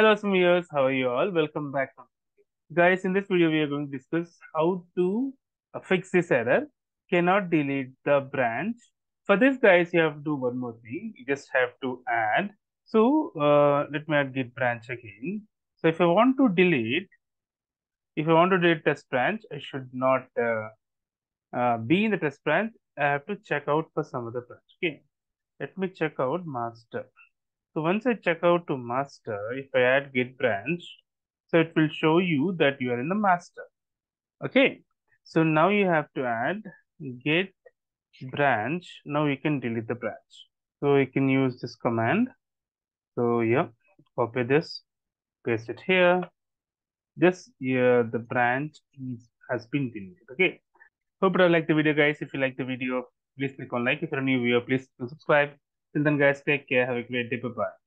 Hello, some viewers. How are you all? Welcome back. Guys, in this video, we are going to discuss how to uh, fix this error. Cannot delete the branch. For this, guys, you have to do one more thing. You just have to add. So, uh, let me add git branch again. So, if I want to delete, if I want to delete test branch, I should not uh, uh, be in the test branch. I have to check out for some other branch. Okay. Let me check out master. So once I check out to master, if I add git branch, so it will show you that you are in the master. Okay. So now you have to add git branch. Now you can delete the branch. So you can use this command. So yeah, copy this, paste it here. This yeah, the branch is has been deleted. Okay. Hope you like the video, guys. If you like the video, please click on like. If you're new viewer, please subscribe. Till then, guys, take care. Have a great day. Bye bye.